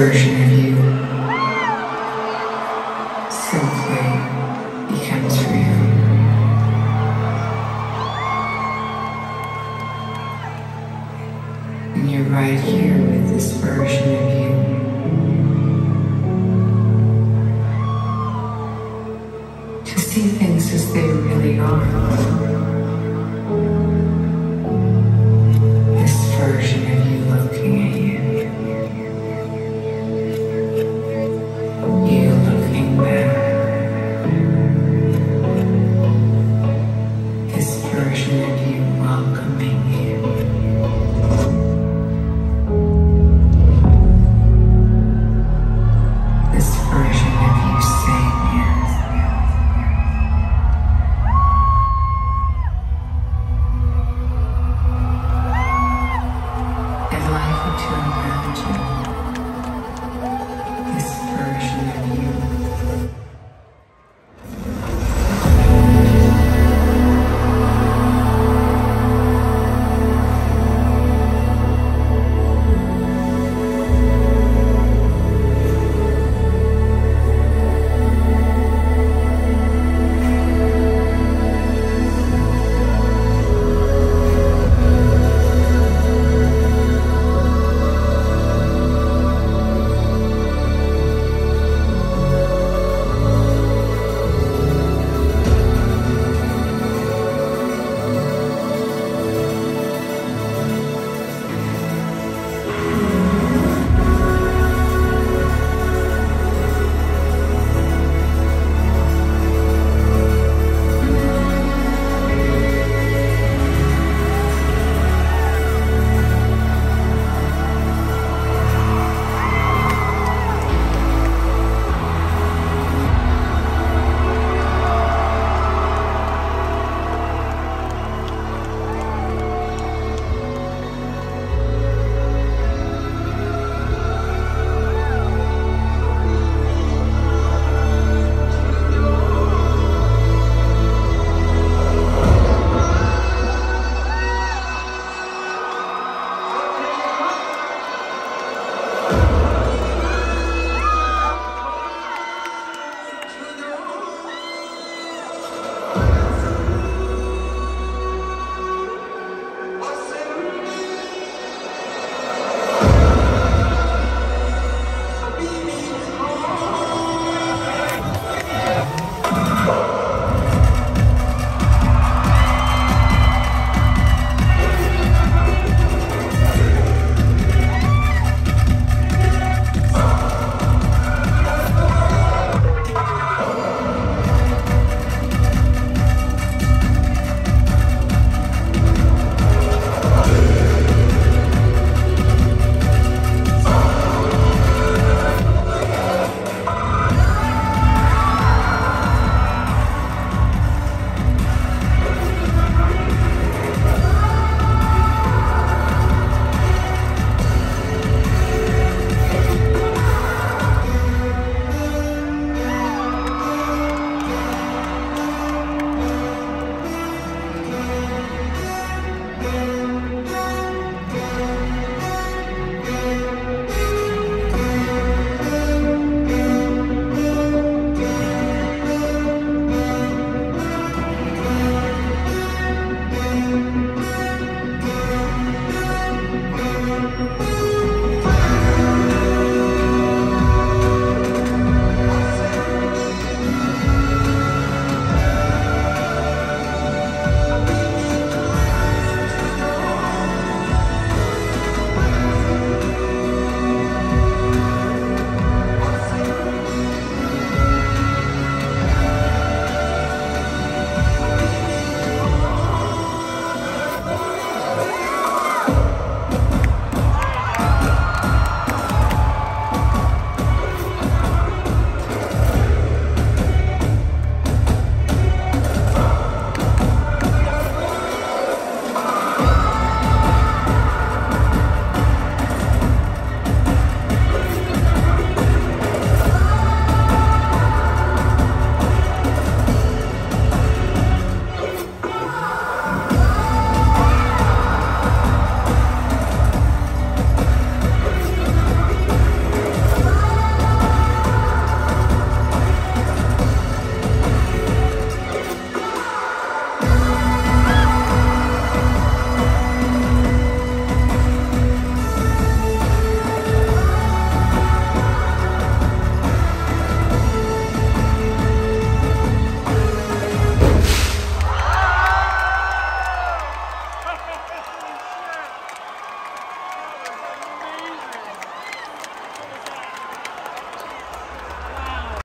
version.